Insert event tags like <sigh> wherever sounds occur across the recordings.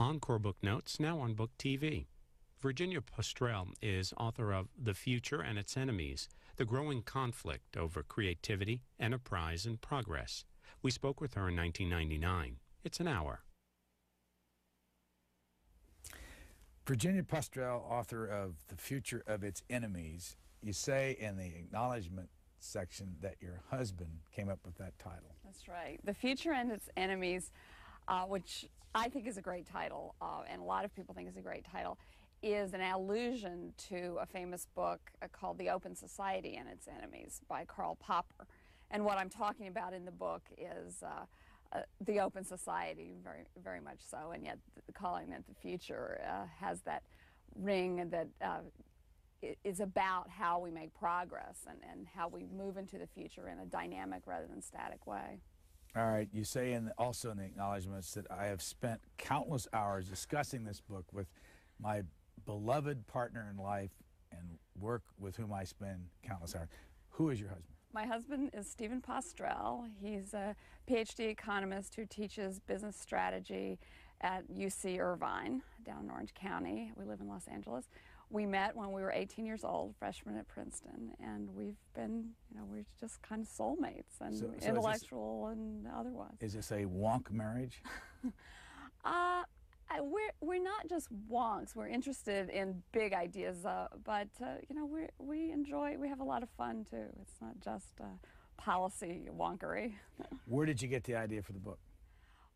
Encore Book Notes, now on Book TV. Virginia Postrel is author of The Future and Its Enemies The Growing Conflict Over Creativity, Enterprise, and Progress. We spoke with her in 1999. It's an hour. Virginia Postrel, author of The Future of Its Enemies, you say in the acknowledgement section that your husband came up with that title. That's right. The Future and Its Enemies, uh, which I think is a great title, uh, and a lot of people think is a great title, is an allusion to a famous book uh, called The Open Society and Its Enemies by Karl Popper. And what I'm talking about in the book is uh, uh, the open society, very, very much so, and yet calling it the future uh, has that ring that is about how we make progress and, and how we move into the future in a dynamic rather than static way. All right, you say in also in the acknowledgments that I have spent countless hours discussing this book with my beloved partner in life and work with whom I spend countless hours. Who is your husband? My husband is Stephen Postrel. He's a PhD economist who teaches business strategy at UC Irvine down in Orange County. We live in Los Angeles. We met when we were 18 years old, freshmen at Princeton, and we've been, you know, we're just kind of soulmates and so, so intellectual this, and otherwise. Is this a wonk marriage? <laughs> uh, we're we're not just wonks. We're interested in big ideas, uh, but uh, you know we we enjoy. We have a lot of fun too. It's not just uh, policy wonkery. <laughs> Where did you get the idea for the book?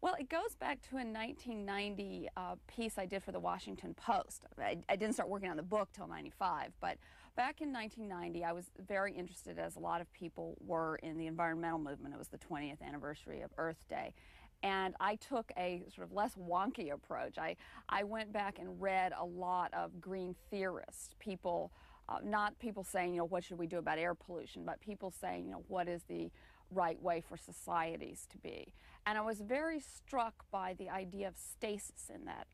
Well, it goes back to a 1990 uh, piece I did for the Washington Post. I, I, didn't start working on the book till 95, but back in 1990, I was very interested, as a lot of people were, in the environmental movement. It was the 20th anniversary of Earth Day. And I took a sort of less wonky approach. I, I went back and read a lot of green theorists, people, uh, not people saying, you know, what should we do about air pollution, but people saying, you know, what is the right way for societies to be. And I was very struck by the idea of stasis in that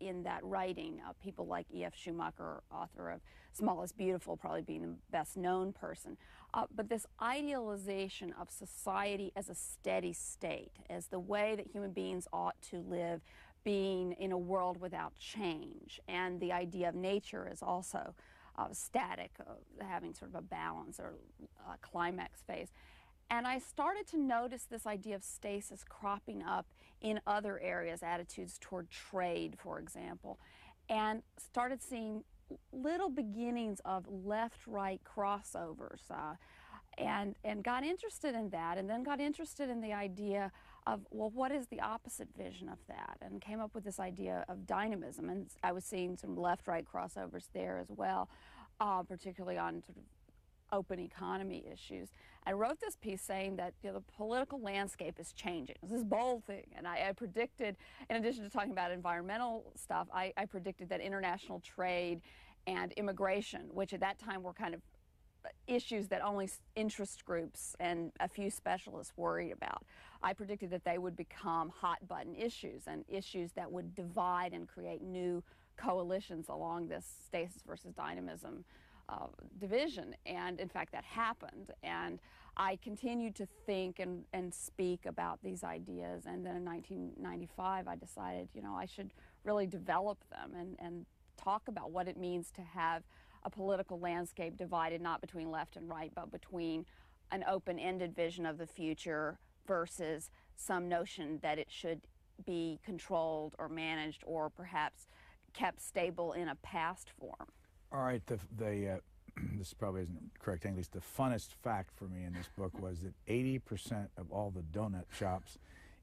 in that writing. Uh, people like E.F. Schumacher, author of Small is Beautiful, probably being the best known person. Uh, but this idealization of society as a steady state, as the way that human beings ought to live, being in a world without change, and the idea of nature is also. Uh, static, uh, having sort of a balance or a climax phase. And I started to notice this idea of stasis cropping up in other areas, attitudes toward trade, for example, and started seeing little beginnings of left right crossovers. Uh, and, and got interested in that, and then got interested in the idea of, well, what is the opposite vision of that? And came up with this idea of dynamism. And I was seeing some left right crossovers there as well, uh, particularly on sort of open economy issues. I wrote this piece saying that you know, the political landscape is changing. This is bold thing, and I, I, predicted, in addition to talking about environmental stuff, I, I predicted that international trade and immigration, which at that time were kind of uh, issues that only interest groups and a few specialists worried about. I predicted that they would become hot button issues and issues that would divide and create new coalitions along this stasis versus dynamism uh, division. And in fact, that happened. And I continued to think and, and speak about these ideas. And then in 1995, I decided, you know, I should really develop them and, and talk about what it means to have a political landscape divided not between left and right, but between an open ended vision of the future versus some notion that it should be controlled or managed or perhaps kept stable in a past form. All right, the, the uh, <clears throat> this probably isn't correct English. The funnest fact for me in this book <laughs> was that 80% of all the donut shops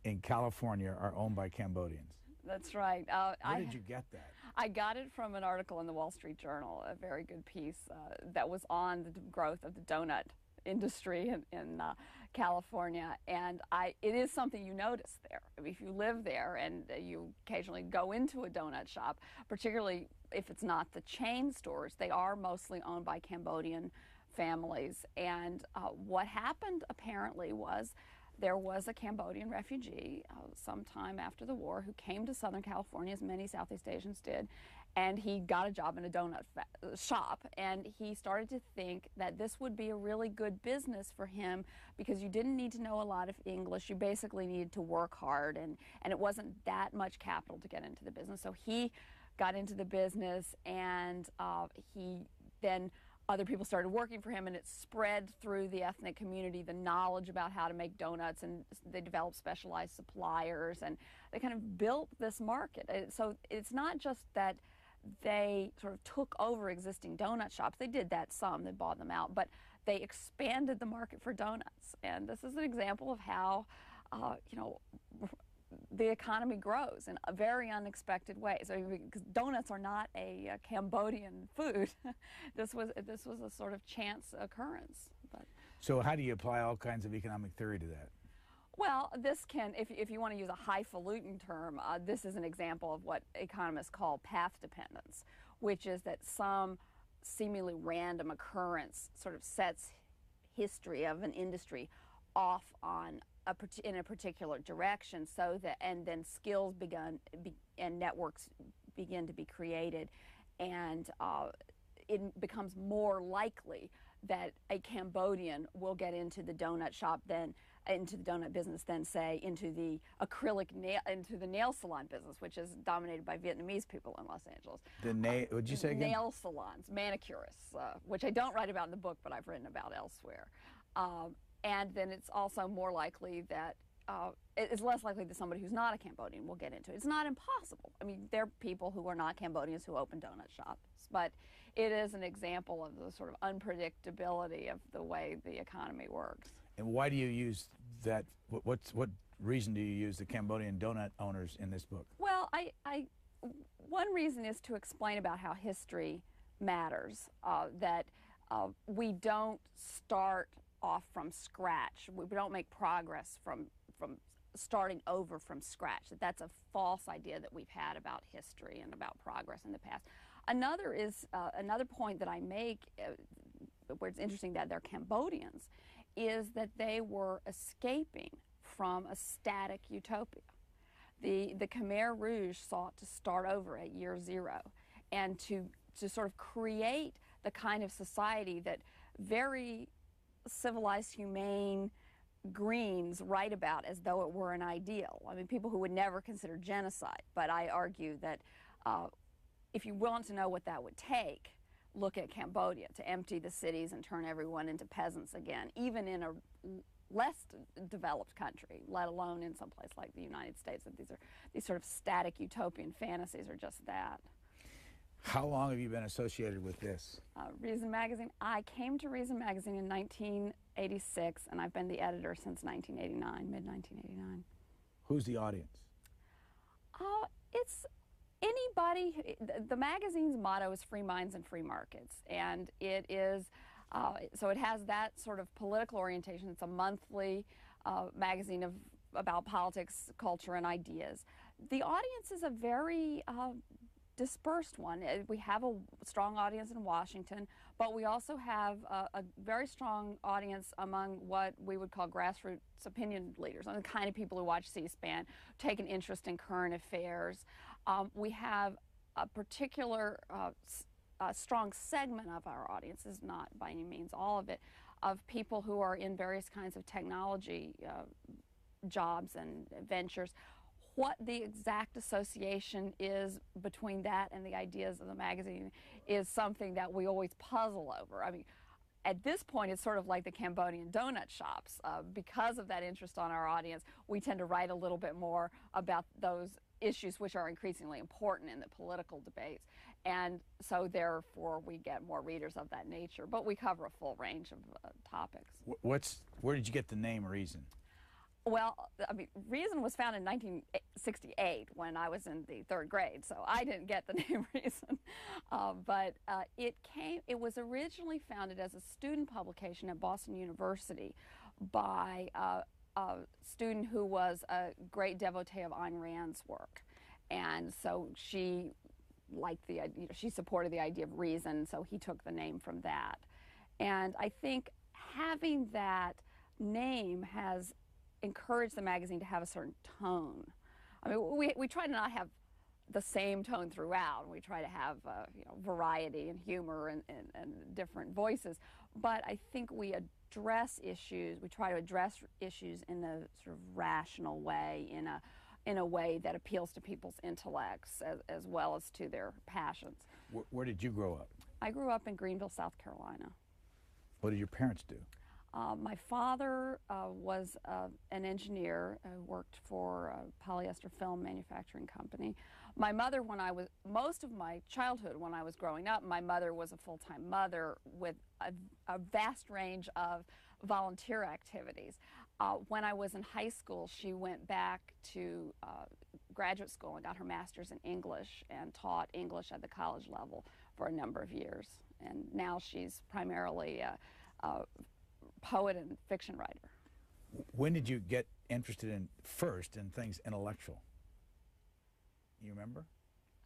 in California are owned by Cambodians. That's right. Uh, Where I, did you get that? I got it from an article in the Wall Street Journal, a very good piece uh, that was on the growth of the donut industry in, in uh, California, and I it is something you notice there. If you live there and you occasionally go into a donut shop, particularly if it's not the chain stores, they are mostly owned by Cambodian families. And uh, what happened apparently was there was a Cambodian refugee uh, sometime after the war who came to Southern California, as many Southeast Asians did, and he got a job in a donut fa- shop. And he started to think that this would be a really good business for him because you didn't need to know a lot of English. You basically needed to work hard, and, and it wasn't that much capital to get into the business. So he got into the business, and uh, he then other people started working for him and it spread through the ethnic community the knowledge about how to make donuts and they developed specialized suppliers and they kind of built this market. So it's not just that they sort of took over existing donut shops. They did that some they bought them out but they expanded the market for donuts. And this is an example of how uh, you know the economy grows in a very unexpected ways. I mean, because donuts are not a, a Cambodian food. <laughs> this was this was a sort of chance occurrence. But so, how do you apply all kinds of economic theory to that? Well, this can, if, if you want to use a highfalutin term, uh, this is an example of what economists call path dependence, which is that some seemingly random occurrence sort of sets history of an industry off on a, in a particular direction so that and then skills begun be, and networks begin to be created and uh, it becomes more likely that a Cambodian will get into the donut shop than into the donut business than say into the acrylic nail into the nail salon business which is dominated by Vietnamese people in Los Angeles. The nail would you say again? Nail salons, manicurists, uh, which I don't write about in the book but I've written about elsewhere. Um, and then it's also more likely that uh, it's less likely that somebody who's not a Cambodian will get into it. It's not impossible. I mean, there are people who are not Cambodians who open donut shops, but it is an example of the sort of unpredictability of the way the economy works. And why do you use that? What, what's what reason do you use the Cambodian donut owners in this book? Well, I, I one reason is to explain about how history matters. Uh, that uh, we don't start off from scratch. We don't make progress from from starting over from scratch. That that's a false idea that we've had about history and about progress in the past. Another is uh, another point that I make, uh, where it's interesting that they're Cambodians, is that they were escaping from a static utopia. The the Khmer Rouge sought to start over at year zero, and to to sort of create the kind of society that very civilized, humane Greens write about as though it were an ideal. I mean, people who would never consider genocide. But I argue that uh, if you want to know what that would take, look at Cambodia to empty the cities and turn everyone into peasants again, even in a less developed country, let alone in some place like the United States. That these are these sort of static utopian fantasies are just that. How long have you been associated with this? Uh, Reason Magazine. I came to Reason Magazine in 1986, and I've been the editor since 1989, mid 1989. Who's the audience? Uh, it's anybody. The, the magazine's motto is free minds and free markets, and it is. Uh, so it has that sort of political orientation. It's a monthly uh, magazine of about politics, culture, and ideas. The audience is a very uh, dispersed one. Uh, we have a strong audience in Washington, but we also have a, a, very strong audience among what we would call grassroots opinion leaders, the kind of people who watch C-SPAN, take an interest in current affairs. Um, we have a particular uh, a strong segment of our audience, is not by any means all of it, of people who are in various kinds of technology uh, jobs and ventures what the exact association is between that and the ideas of the magazine is something that we always puzzle over. I mean, at this point, it's sort of like the Cambodian donut shops. Uh, because of that interest on our audience, we tend to write a little bit more about those issues which are increasingly important in the political debates. And so, therefore, we get more readers of that nature. But we cover a full range of uh, topics. What's, where did you get the name Reason? Well, I mean, Reason was founded in 1968 when I was in the third grade, so I didn't get the <laughs> name Reason. Uh, but uh, it came, it was originally founded as a student publication at Boston University by uh, a student who was a great devotee of Ayn Rand's work. And so she liked the, you know, she supported the idea of reason, so he took the name from that. And I think having that name has encouraged the magazine to have a certain tone. I mean, we, we try to not have the same tone throughout. We try to have uh, you know, variety and humor and, and, and, different voices. But I think we address issues, we try to address issues in a sort of rational way, in a, in a way that appeals to people's intellects as, as well as to their passions. Where, where did you grow up? I grew up in Greenville, South Carolina. What did your parents do? Uh, my father uh, was uh, an engineer, who worked for a polyester film manufacturing company. My mother, when I was, most of my childhood when I was growing up, my mother was a full-time mother with a, a, vast range of volunteer activities. Uh, when I was in high school, she went back to uh, graduate school and got her master's in English and taught English at the college level for a number of years. And now she's primarily a poet and fiction writer. When did you get interested in first in things intellectual? You remember?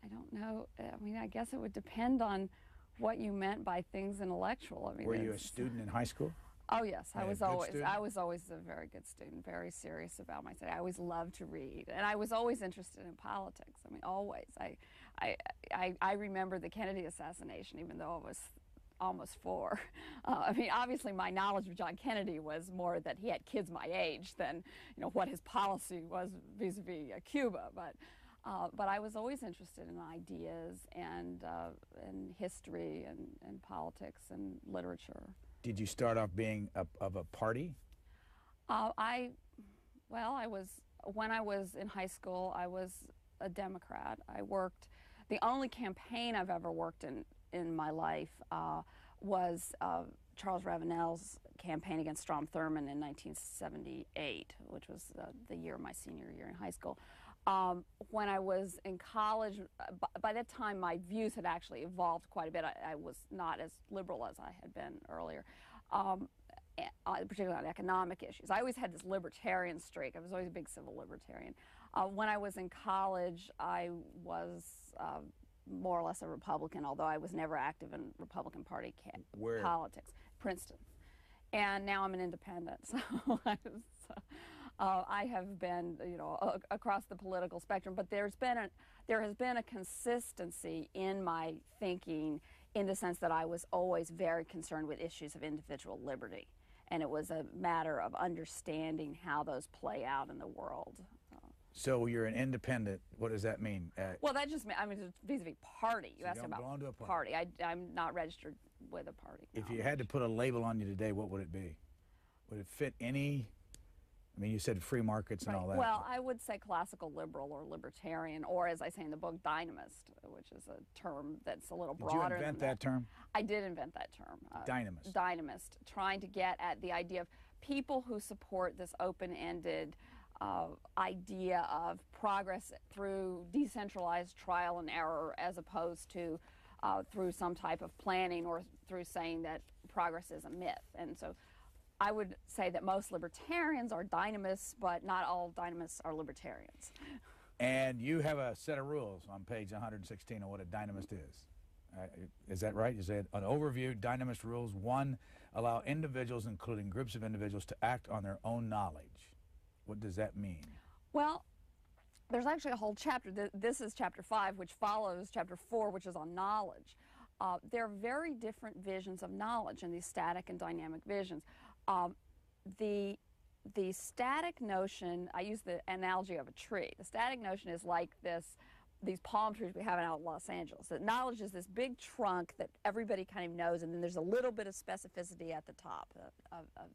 I don't know. I mean, I guess it would depend on what you meant by things intellectual. I mean, were you a student in high school? Oh yes, I was always student? I was always a very good student, very serious about my study. I always loved to read, and I was always interested in politics. I mean, always. I, I, I, I remember the Kennedy assassination, even though I was almost four. <laughs> Uh, I mean, obviously, my knowledge of John Kennedy was more that he had kids my age than you know what his policy was vis-a-vis -vis, uh, Cuba, but. Uh, but I was always interested in ideas and uh, in history and, and politics and literature. Did you start off being a, of a party? Uh, I, well, I was, when I was in high school, I was a Democrat. I worked, the only campaign I've ever worked in in my life uh, was uh, Charles Ravenel's campaign against Strom Thurmond in 1978, which was the year my senior year in high school. Um, when I was in college, uh, by that time my views had actually evolved quite a bit. I, I was not as liberal as I had been earlier, um, uh, particularly on economic issues. I always had this libertarian streak. I was always a big civil libertarian. Uh, when I was in college, I was uh, more or less a Republican, although I was never active in Republican Party politics. Princeton. And now I'm an independent, <laughs> so I was, uh, I have been, you know, across the political spectrum, but there's been a, there has been a consistency in my thinking in the sense that I was always very concerned with issues of individual liberty. And it was a matter of understanding how those play out in the world. So you're an independent. What does that mean? Uh, well, that just means, I mean, vis-a-vis party. You so asked about party. party. I, I'm not registered with a party. If you had to put a label on you today, what would it be? Would it fit any I mean, you said free markets and right. all that. Well, I would say classical liberal or libertarian, or as I say in the book, dynamist, which is a term that's a little broader. Did you invent that. that. term? I did invent that term. Uh, dynamist. Dynamist, trying to get at the idea of people who support this open-ended uh, idea of progress through decentralized trial and error, as opposed to uh, through some type of planning or through saying that progress is a myth. And so I would say that most libertarians are dynamists, but not all dynamists are libertarians. And you have a set of rules on page 116 of what a dynamist is. Uh, is that right? You said an overview, dynamist rules. One, allow individuals, including groups of individuals, to act on their own knowledge. What does that mean? Well, there's actually a whole chapter. This is chapter five, which follows chapter four, which is on knowledge. Uh, there are very different visions of knowledge in these static and dynamic visions. Um, the the static notion, I use the analogy of a tree. The static notion is like this, these palm trees we have out in Los Angeles. That knowledge is this big trunk that everybody kind of knows, and then there's a little bit of specificity at the top, a, a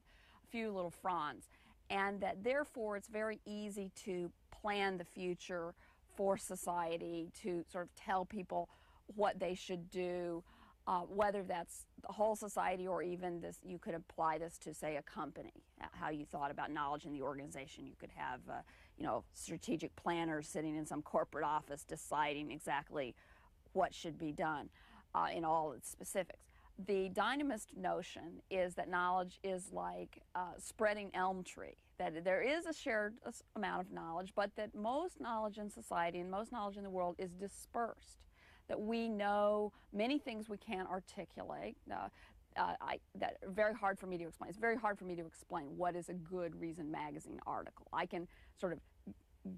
few little fronds. And that therefore it's very easy to plan the future for society, to sort of tell people what they should do, uh, whether that's the whole society or even this, you could apply this to, say, a company, how you thought about knowledge in the organization. You could have, uh, you know, strategic planners sitting in some corporate office deciding exactly what should be done uh, in all its specifics. The dynamist notion is that knowledge is like uh, spreading elm tree, that there is a shared amount of knowledge, but that most knowledge in society and most knowledge in the world is dispersed that we know many things we can't articulate. Uh, uh, I, that very hard for me to explain. It's very hard for me to explain what is a good Reason magazine article. I can sort of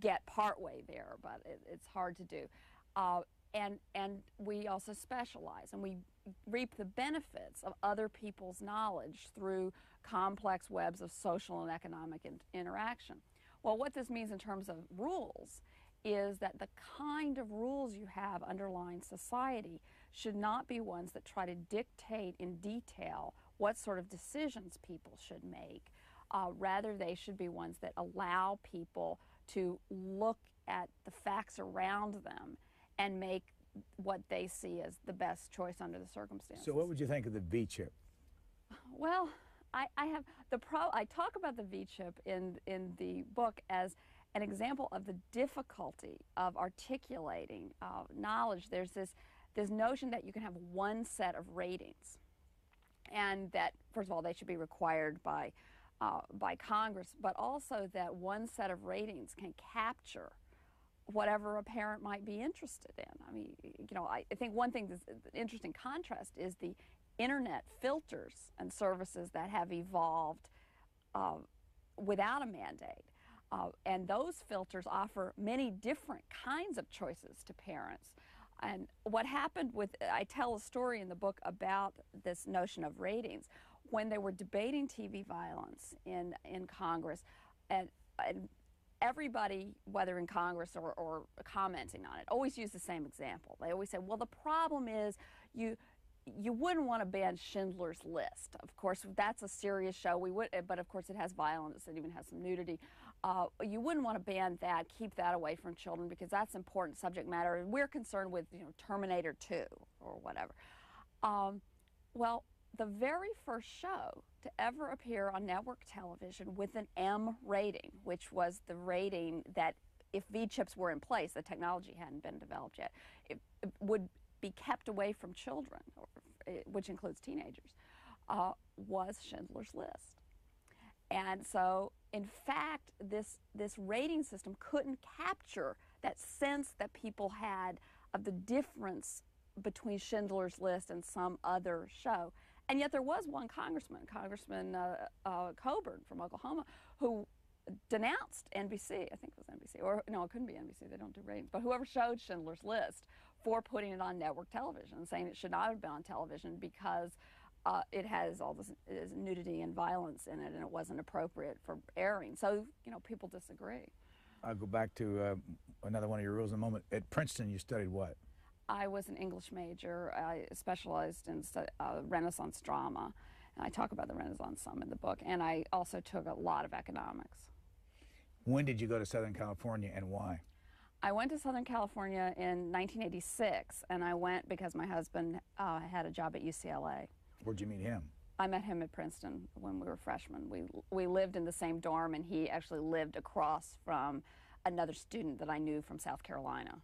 get partway there, but it, it's hard to do. Uh, and and we also specialize, and we reap the benefits of other people's knowledge through complex webs of social and economic in interaction. Well, what this means in terms of rules is that the kind of rules you have underlying society should not be ones that try to dictate in detail what sort of decisions people should make. Uh, rather, they should be ones that allow people to look at the facts around them and make what they see as the best choice under the circumstances. So, what would you think of the V chip? Well, I, I have the pro. I talk about the V chip in in the book as an example of the difficulty of articulating uh, knowledge. There's this this notion that you can have one set of ratings, and that first of all they should be required by uh, by Congress, but also that one set of ratings can capture whatever a parent might be interested in. I mean, you know, I, think one thing that's interesting contrast is the internet filters and services that have evolved uh, without a mandate. Uh, and those filters offer many different kinds of choices to parents. And what happened with, I tell a story in the book about this notion of ratings. When they were debating TV violence in, in Congress, and, and everybody, whether in Congress or, or commenting on it, always use the same example. They always say, well, the problem is you, you wouldn't want to ban Schindler's List. Of course, that's a serious show. We would, but of course, it has violence. It even has some nudity. Uh, you wouldn't want to ban that. Keep that away from children because that's important subject matter. We're concerned with you know Terminator 2 or whatever. Um, well, the very first show to ever appear on network television with an M rating, which was the rating that if V chips were in place, the technology hadn't been developed yet, it, it would be kept away from children, or, eh, which includes teenagers, uh, was Schindler's List. And so, in fact, this, this rating system couldn't capture that sense that people had of the difference between Schindler's List and some other show. And yet there was one congressman, Congressman uh, uh, Coburn from Oklahoma, who denounced NBC, I think it was NBC, or no, it couldn't be NBC, they don't do ratings, but whoever showed Schindler's List for putting it on network television saying it should not have been on television because uh, it has all this nudity and violence in it and it wasn't appropriate for airing. So, you know, people disagree. I'll go back to uh, another one of your rules in a moment. At Princeton, you studied what? I was an English major. I specialized in uh, Renaissance drama. And I talk about the Renaissance some in the book. And I also took a lot of economics. When did you go to Southern California and why? I went to Southern California in 1986, and I went because my husband uh, had a job at UCLA. Where'd you meet him? I met him at Princeton when we were freshmen. We, we lived in the same dorm, and he actually lived across from another student that I knew from South Carolina.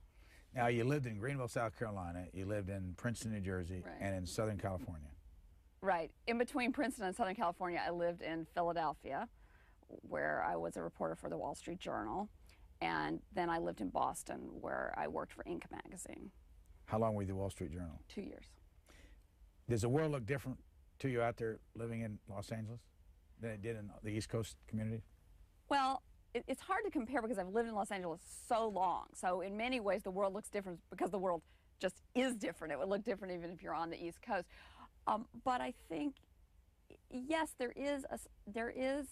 Now, you lived in Greenville, South Carolina, you lived in Princeton, New Jersey, Right. and in Southern California. Right. In between Princeton and Southern California, I lived in Philadelphia, where I was a reporter for the Wall Street Journal. And then I lived in Boston, where I worked for Inc. magazine, How long were you the Wall Street Journal? two years. Does the world look different to you out there living in Los Angeles than it did in the East Coast community? Well, it, it's hard to compare because I've lived in Los Angeles so long. So in many ways, the world looks different because the world just is different. It would look different even if you're on the East Coast. Um, but I think, yes, there is a there is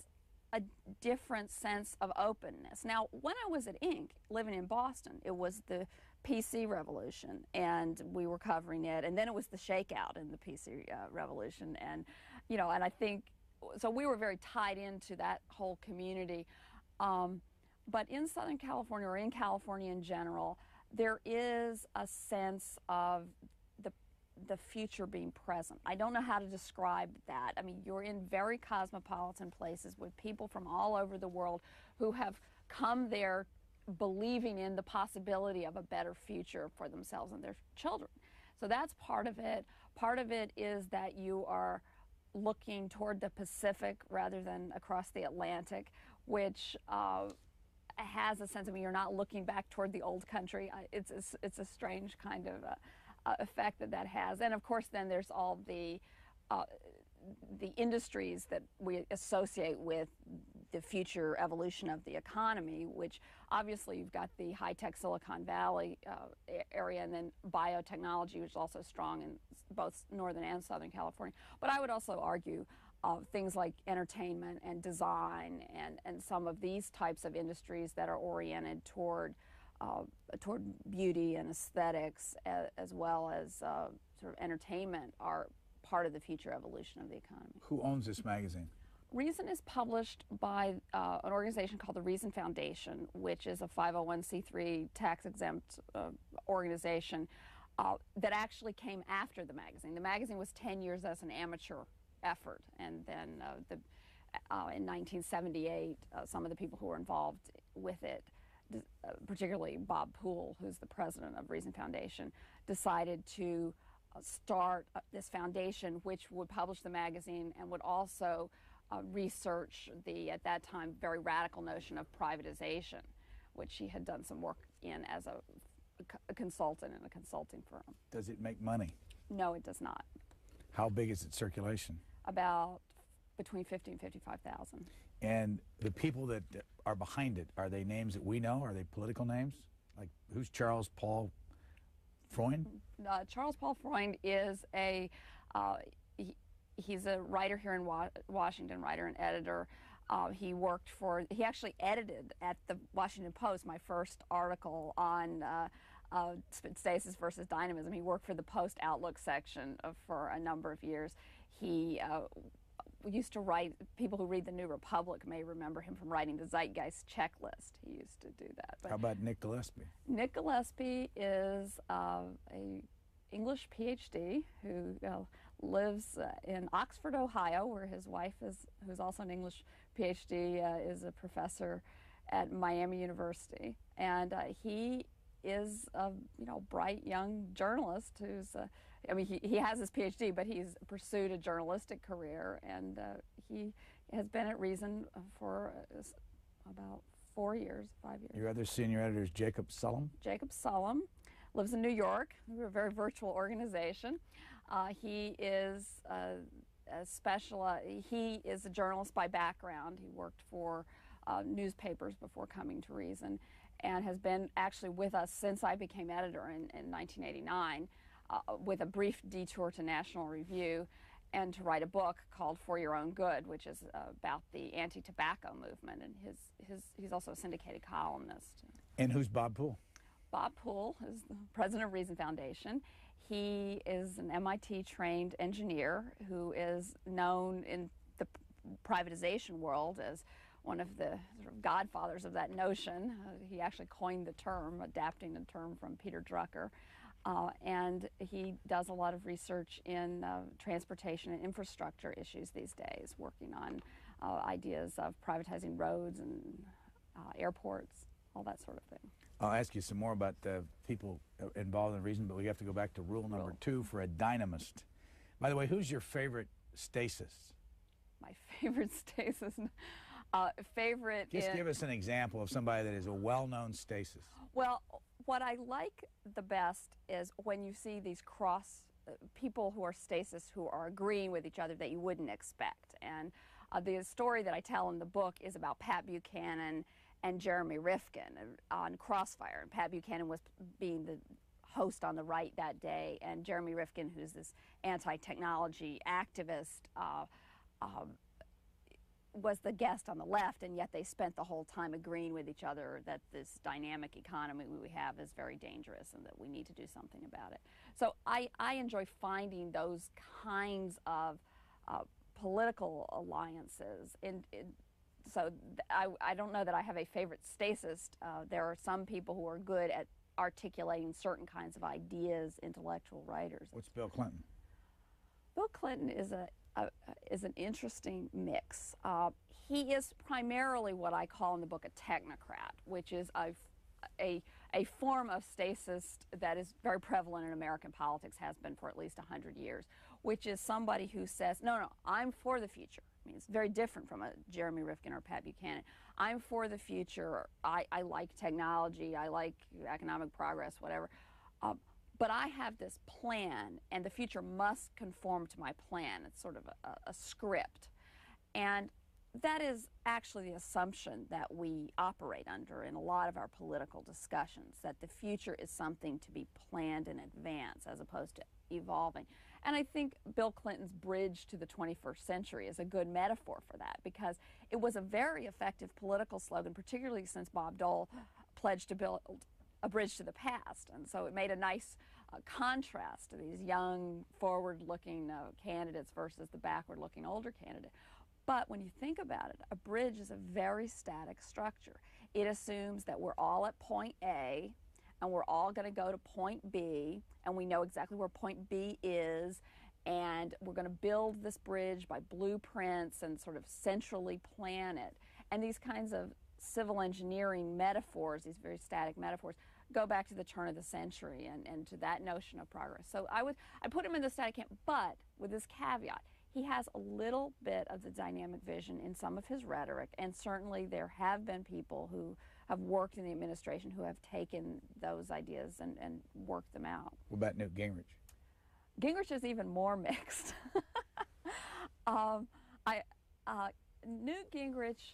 a different sense of openness. Now, when I was at Inc., living in Boston, it was the PC revolution, and we were covering it, and then it was the shakeout in the PC uh, revolution, and you know, and I think so. We were very tied into that whole community. Um, but in Southern California or in California in general, there is a sense of the the future being present. I don't know how to describe that. I mean, you're in very cosmopolitan places with people from all over the world who have come there believing in the possibility of a better future for themselves and their children. So that's part of it. Part of it is that you are looking toward the Pacific rather than across the Atlantic, which uh, has a sense of you're not looking back toward the old country. It's a, it's a strange kind of uh, uh, effect that that has. And of course, then there's all the uh, the industries that we associate with the future evolution of the economy, which obviously you've got the high-tech Silicon Valley uh, area and then biotechnology, which is also strong in both Northern and Southern California. But I would also argue uh, things like entertainment and design and, and some of these types of industries that are oriented toward uh, toward beauty and aesthetics as, as well as uh, sort of entertainment are part of the future evolution of the economy. Who owns this magazine? Reason is published by uh, an organization called the Reason Foundation, which is a 501c3 tax exempt uh, organization uh, that actually came after the magazine. The magazine was 10 years as an amateur effort, and then uh, the, uh, in 1978, uh, some of the people who were involved with it, particularly Bob Poole, who's the president of Reason Foundation, decided to start this foundation which would publish the magazine and would also uh, research the, at that time, very radical notion of privatization, which he had done some work in as a, a consultant in a consulting firm. Does it make money? No, it does not. How big is its circulation? About between 50 and 55,000. And the people that are behind it, are they names that we know? Are they political names? Like who's Charles Paul Freund? Uh, Charles Paul Freund is a uh, he, he's a writer here in Wa Washington, writer and editor. Uh, he worked for, he actually edited at the Washington Post my first article on uh, uh, stasis versus dynamism. He worked for the Post Outlook section of, for a number of years. He uh, used to write, people who read the New Republic may remember him from writing the Zeitgeist checklist. He used to do that. But How about Nick Gillespie? Nick Gillespie is uh, a English PhD who uh, lives uh, in Oxford, Ohio, where his wife is, who's also an English PhD, uh, is a professor at Miami University, and uh, he is a you know bright young journalist who's uh, I mean he, he has his PhD, but he's pursued a journalistic career, and uh, he has been at Reason for about four years, five years. Your other senior editor is Jacob Sullum. Jacob Sullum lives in New York. We're a very virtual organization. Uh, he is a, a special, uh, he is a journalist by background. He worked for uh, newspapers before coming to Reason and has been actually with us since I became editor in, in 1989 uh, with a brief detour to National Review and to write a book called For Your Own Good, which is uh, about the anti-tobacco movement. And his, his, he's also a syndicated columnist. And who's Bob Poole? Bob Poole is the president of Reason Foundation. He is an MIT trained engineer who is known in the privatization world as one of the sort of godfathers of that notion. Uh, he actually coined the term, adapting the term from Peter Drucker. Uh, and he does a lot of research in uh, transportation and infrastructure issues these days, working on uh, ideas of privatizing roads and uh, airports, all that sort of thing. I'll ask you some more about the people involved in the Reason, but we have to go back to rule number rule. two for a dynamist. By the way, who's your favorite stasist? My <laughs> favorite stasist? Uh, favorite Just give us an example of somebody that is a well-known stasist. Well, what I like the best is when you see these cross uh, people who are stasis who are agreeing with each other that you wouldn't expect. And uh, the story that I tell in the book is about Pat Buchanan and Jeremy Rifkin on Crossfire. And Pat Buchanan was being the host on the right that day, and Jeremy Rifkin, who's this anti-technology activist, uh, um, was the guest on the left, and yet they spent the whole time agreeing with each other that this dynamic economy we have is very dangerous and that we need to do something about it. So I, I enjoy finding those kinds of uh, political alliances. In, in, so I, I don't know that I have a favorite statist. Uh, there are some people who are good at articulating certain kinds of ideas, intellectual writers. What's Bill Clinton? Bill Clinton is a is an interesting mix. Uh, he is primarily what I call in the book a technocrat, which is a, a, a form of stasis that is very prevalent in American politics, has been for at least 100 years, which is somebody who says, no, no, I'm for the future. I mean, it's very different from a Jeremy Rifkin or Pat Buchanan. I'm for the future. I, I like technology. I like economic progress, whatever. Uh, but I have this plan, and the future must conform to my plan. It's sort of a, a script. And that is actually the assumption that we operate under in a lot of our political discussions that the future is something to be planned in advance as opposed to evolving. And I think Bill Clinton's bridge to the 21st century is a good metaphor for that because it was a very effective political slogan, particularly since Bob Dole pledged to build a bridge to the past. And so it made a nice uh, contrast to these young, forward looking uh, candidates versus the backward looking older candidate. But when you think about it, a bridge is a very static structure. It assumes that we're all at point A and we're all going to go to point B and we know exactly where point B is and we're going to build this bridge by blueprints and sort of centrally plan it. And these kinds of civil engineering metaphors, these very static metaphors, go back to the turn of the century and, and to that notion of progress. So I would I put him in the static camp, but with this caveat he has a little bit of the dynamic vision in some of his rhetoric, and certainly there have been people who have worked in the administration who have taken those ideas and, and worked them out. What about Newt Gingrich? Gingrich is even more <laughs> mixed. <laughs> um, I, uh, Newt Gingrich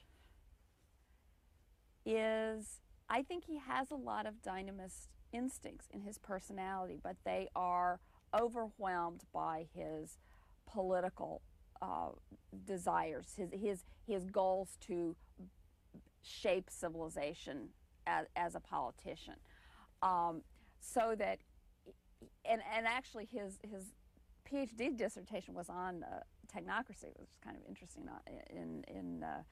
is, I think he has a lot of dynamist instincts in his personality, but they are overwhelmed by his political uh, desires, his, his, his goals to shape civilization as, as a politician. Um, so that, and, and actually his, his PhD dissertation was on uh, technocracy, which is kind of interesting uh, in, in uh,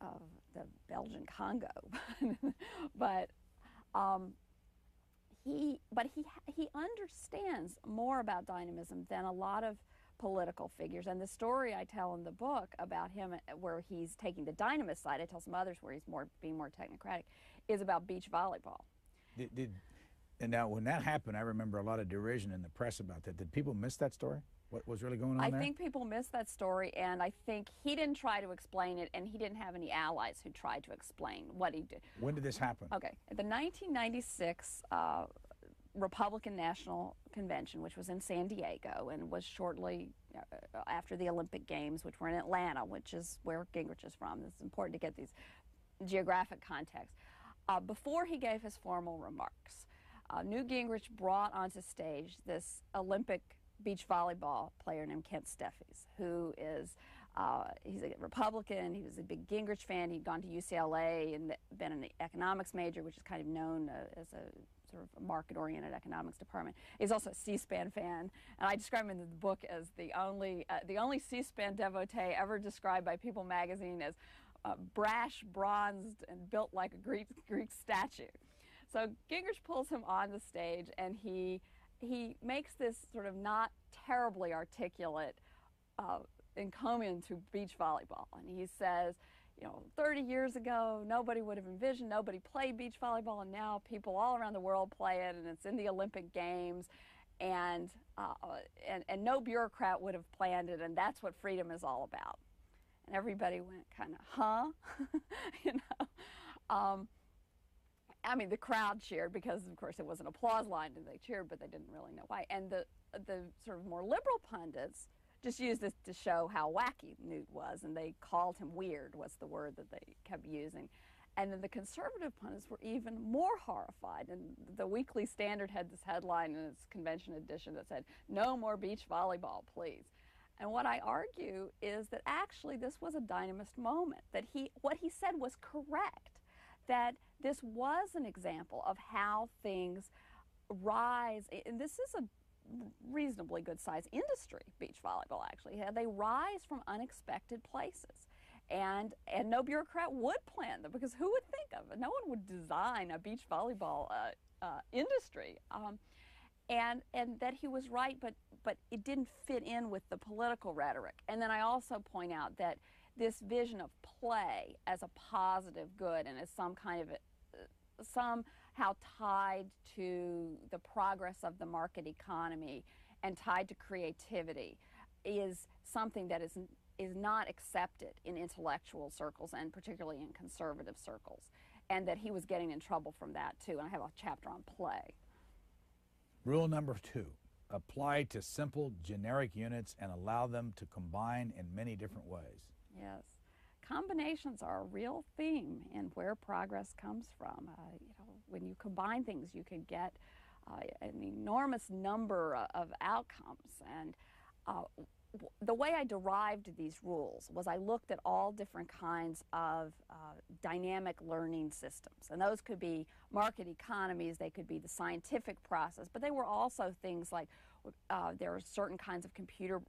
uh, the Belgian Congo. <laughs> but um, he, but he, he understands more about dynamism than a lot of political figures. And the story I tell in the book about him, uh, where he's taking the dynamist side, I tell some others where he's more being more technocratic, is about beach volleyball. Did, did and now when that happened, I remember a lot of derision in the press about that. Did people miss that story? What was really going on I there? think people missed that story, and I think he didn't try to explain it, and he didn't have any allies who tried to explain what he did. When did this happen? Okay, at the 1996 uh, Republican National Convention, which was in San Diego and was shortly uh, after the Olympic Games, which were in Atlanta, which is where Gingrich is from. It's important to get these geographic context. Uh, before he gave his formal remarks, uh, Newt Gingrich brought onto stage this Olympic beach volleyball player named Kent Steffes, who is uh, he's a Republican. He was a big Gingrich fan. He'd gone to UCLA and been an economics major, which is kind of known uh, as a sort of market-oriented economics department. He's also a C-SPAN fan, and I describe him in the book as the only uh, the only C-SPAN devotee ever described by People magazine as brash, bronzed, and built like a Greek Greek statue. So Gingrich pulls him on the stage, and he he makes this sort of not terribly articulate uh, encomium to beach volleyball, and he says you know, 30 years ago, nobody would have envisioned, nobody played beach volleyball, and now people all around the world play it, and it's in the Olympic Games, and, uh, and, and no bureaucrat would have planned it, and that's what freedom is all about. And everybody went kind of, huh? <laughs> you know? Um, I mean, the crowd cheered because, of course, it was an applause line, and they cheered, but they didn't really know why. And the, the sort of more liberal pundits just used this to show how wacky Newt was, and they called him weird, was the word that they kept using. And then the conservative pundits were even more horrified. And the Weekly Standard had this headline in its convention edition that said, No more beach volleyball, please. And what I argue is that actually this was a dynamist moment, that he, what he said was correct, that this was an example of how things rise. And this is a reasonably good sized industry, beach volleyball actually. They rise from unexpected places. And, and no bureaucrat would plan them because who would think of it? No one would design a beach volleyball uh, uh, industry. Um, and, and that he was right, but, but it didn't fit in with the political rhetoric. And then I also point out that this vision of play as a positive good and as some kind of uh, some tied to the progress of the market economy and tied to creativity is something that is, is not accepted in intellectual circles and particularly in conservative circles. And that he was getting in trouble from that too. And I have a chapter on play. Rule number two apply to simple generic units and allow them to combine in many different ways. Yes. Combinations are a real theme in where progress comes from. Uh, you know, when you combine things, you can get uh, an enormous number of outcomes. And uh, the way I derived these rules was I looked at all different kinds of uh, dynamic learning systems. And those could be market economies, they could be the scientific process, but they were also things like uh, there are certain kinds of computer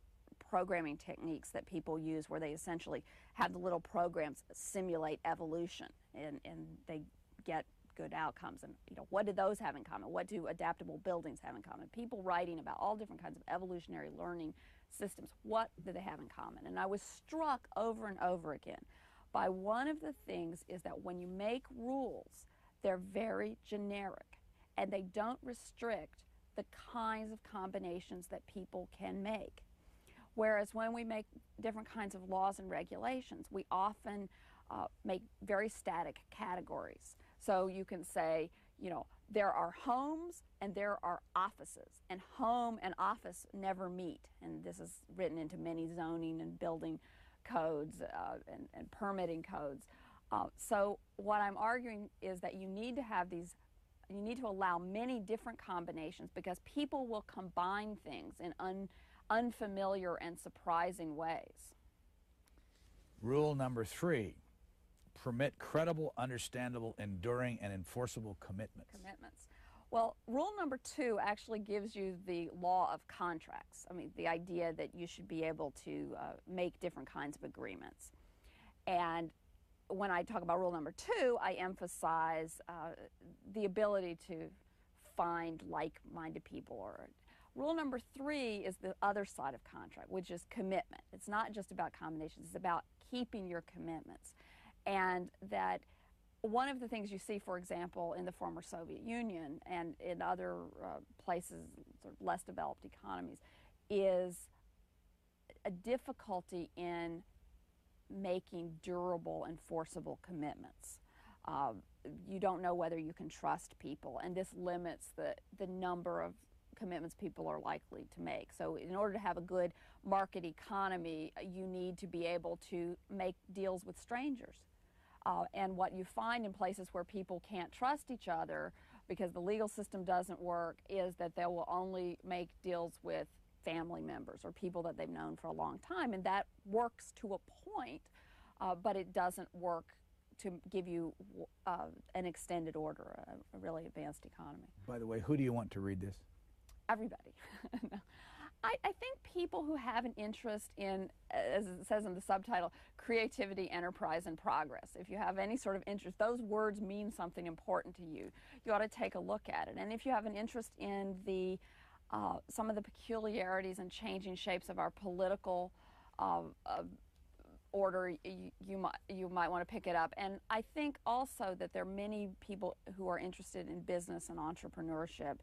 programming techniques that people use where they essentially have the little programs simulate evolution and, and they get good outcomes. And you know what do those have in common? What do adaptable buildings have in common? People writing about all different kinds of evolutionary learning systems what do they have in common? And i was struck over and over again by one of the things is that when you make rules they're very generic and they don't restrict the kinds of combinations that people can make whereas when we make different kinds of laws and regulations we often uh, make very static categories so you can say, you know, there are homes and there are offices, and home and office never meet. And this is written into many zoning and building codes uh, and, and, permitting codes. Uh, so what I'm arguing is that you need to have these, you need to allow many different combinations because people will combine things in un, unfamiliar and surprising ways. Rule number three permit credible, understandable, enduring, and enforceable commitments. Commitments. Well, rule number two actually gives you the law of contracts. I mean, the idea that you should be able to uh, make different kinds of agreements. And when I talk about rule number two, I emphasize uh, the ability to find like minded people. Or Rule number three is the other side of contract, which is commitment. It's not just about combinations, it's about keeping your commitments and that one of the things you see, for example, in the former Soviet Union and in other uh, places, sort of less developed economies, is a difficulty in making durable, enforceable commitments. Uh, you don't know whether you can trust people, and this limits the, the number of commitments people are likely to make. So, in order to have a good market economy, you need to be able to make deals with strangers. Uh, and what you find in places where people can't trust each other because the legal system doesn't work is that they will only make deals with family members or people that they've known for a long time. And that works to a point, uh, but it doesn't work to give you uh, an extended order, a, a, really advanced economy. By the way, who do you want to read this? Everybody. <laughs> I, I, think people who have an interest in, as it says in the subtitle, creativity, enterprise, and progress, if you have any sort of interest, those words mean something important to you. You ought to take a look at it. And if you have an interest in the uh, some of the peculiarities and changing shapes of our political uh, uh, order, you, you, might you might want to pick it up. And I think also that there are many people who are interested in business and entrepreneurship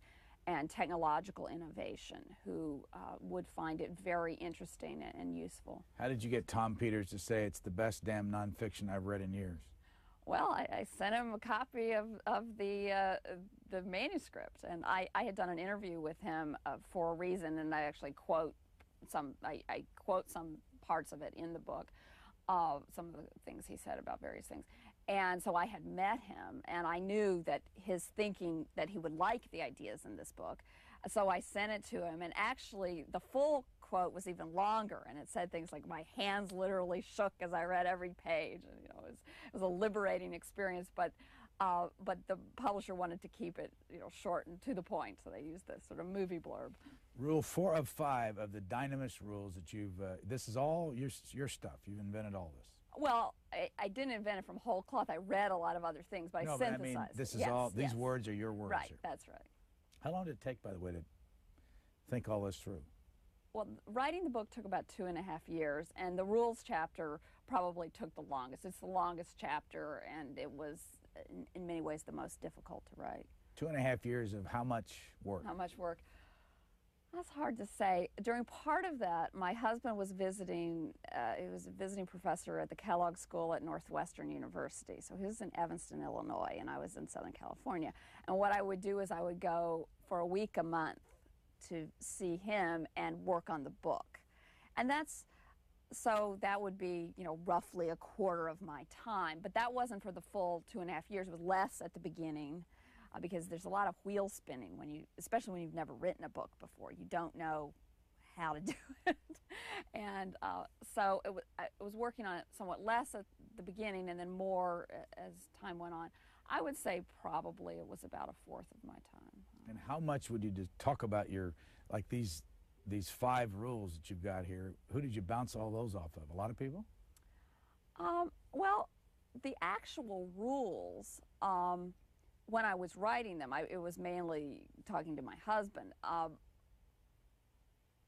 and technological innovation who uh, would find it very interesting and useful. How did you get Tom Peters to say it's the best damn nonfiction I've read in years? Well, I, I sent him a copy of, of the, uh, the manuscript, and I, I had done an interview with him uh, for a reason, and I actually quote some, I, I quote some parts of it in the book, uh, some of the things he said about various things. And so I had met him, and I knew that his thinking that he would like the ideas in this book. So I sent it to him, and actually, the full quote was even longer, and it said things like, "My hands literally shook as I read every page." And, you know, it was, it was a liberating experience, but. Uh, but the publisher wanted to keep it, you know, short and to the point, so they used this sort of movie blurb. Rule four of five of the dynamist rules that you've. Uh, this is all your your stuff. You've invented all this. Well, I, I, didn't invent it from whole cloth. I read a lot of other things, but no, I synthesized. I mean, this is yes, all. These yes. words are your words. Right. Here. That's right. How long did it take, by the way, to think all this through? Well, writing the book took about two and a half years, and the rules chapter probably took the longest. It's the longest chapter, and it was, in, in many ways, the most difficult to write. Two and a half years of how much work? How much work? That's hard to say. During part of that, my husband was visiting, uh, he was a visiting professor at the Kellogg School at Northwestern University. So he was in Evanston, Illinois, and I was in Southern California. And what I would do is I would go for a week a month to see him and work on the book. And that's, so that would be, you know, roughly a quarter of my time. But that wasn't for the full two and a half years. It was less at the beginning uh, because there's a lot of wheel spinning when you, especially when you've never written a book before. You don't know how to <laughs> do it. and uh, so it, I was working on it somewhat less at the beginning and then more as time went on. I would say probably it was about a fourth of my time. And how much would you just talk about your, like these, these five rules that you've got here? Who did you bounce all those off of? A lot of people? Um, well, the actual rules, um, when I was writing them, I, it was mainly talking to my husband. Um,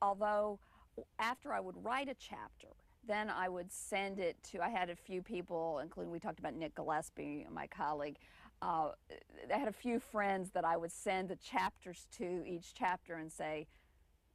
although, after I would write a chapter, then I would send it to, I had a few people, including we talked about Nick Gillespie, my colleague. Uh, I had a few friends that I would send the chapters to each chapter and say,